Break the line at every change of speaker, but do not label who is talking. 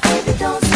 baby, don't